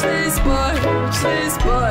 Please, boy, please, boy